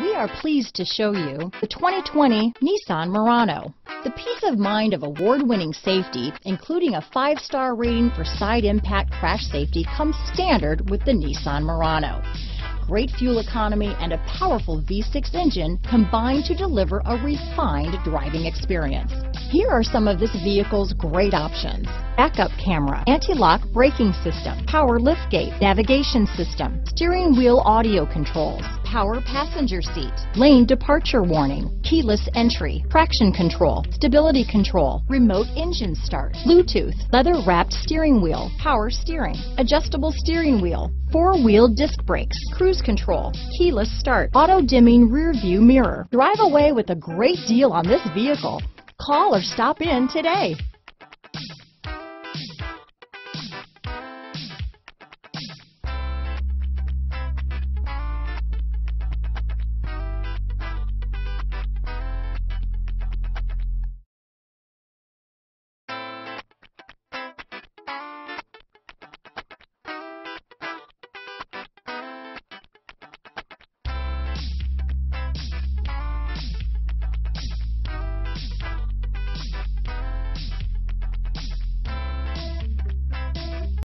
We are pleased to show you the 2020 Nissan Murano. The peace of mind of award-winning safety, including a five-star rating for side impact crash safety, comes standard with the Nissan Murano. Great fuel economy and a powerful V6 engine combine to deliver a refined driving experience. Here are some of this vehicle's great options. Backup camera, anti-lock braking system, power liftgate, navigation system, steering wheel audio controls, power passenger seat, lane departure warning, keyless entry, traction control, stability control, remote engine start, Bluetooth, leather wrapped steering wheel, power steering, adjustable steering wheel, four-wheel disc brakes, cruise control, keyless start, auto dimming rear view mirror. Drive away with a great deal on this vehicle. Call or stop in today.